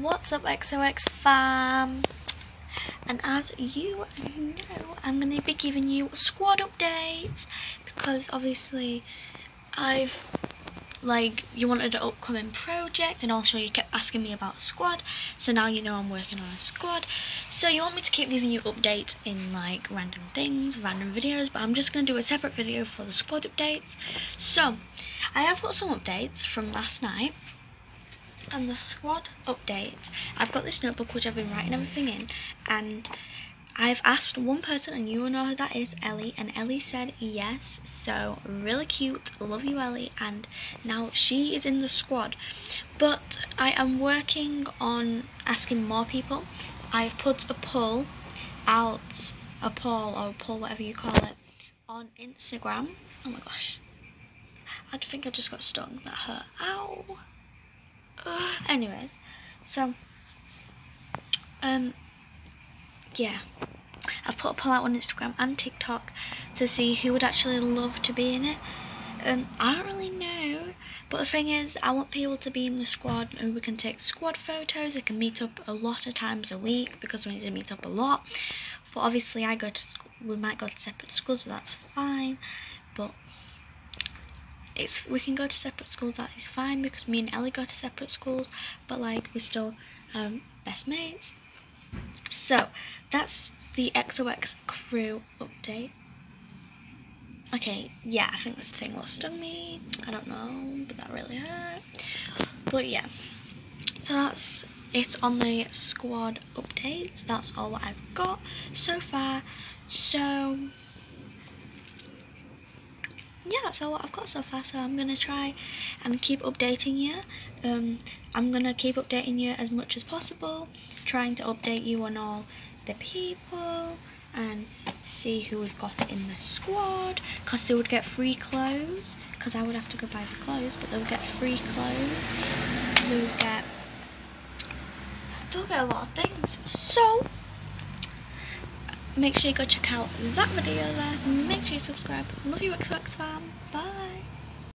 What's up XOX fam? And as you know, I'm going to be giving you squad updates because obviously I've like you wanted an upcoming project and also you kept asking me about squad so now you know I'm working on a squad. So you want me to keep giving you updates in like random things random videos but I'm just going to do a separate video for the squad updates. So I have got some updates from last night and the squad update I've got this notebook which I've been writing everything in and I've asked one person and you will know who that is, Ellie, and Ellie said yes, so really cute, love you Ellie, and now she is in the squad. But I am working on asking more people. I've put a poll out, a poll or a poll, whatever you call it, on Instagram. Oh my gosh, I think I just got stung, that hurt, ow. Anyways, so, um, yeah. I've put a poll out on Instagram and TikTok to see who would actually love to be in it. Um, I don't really know, but the thing is, I want people to be in the squad and we can take squad photos. We can meet up a lot of times a week because we need to meet up a lot. But obviously, I go to school, we might go to separate schools, but that's fine. But it's we can go to separate schools. That is fine because me and Ellie go to separate schools, but like we're still um, best mates. So that's the XOX crew update. Okay, yeah, I think this thing will stung me. I don't know, but that really hurt. But yeah, so that's it on the squad updates. That's all that I've got so far. So yeah, that's all I've got so far. So I'm gonna try and keep updating you. Um, I'm gonna keep updating you as much as possible, trying to update you on all the people and see who we've got in the squad. Cause they would get free clothes. Cause I would have to go buy the clothes, but they would get free clothes. They would get. They'll get a lot of things. So make sure you go check out that video there. Make sure you subscribe. Love you XOX fam. Bye.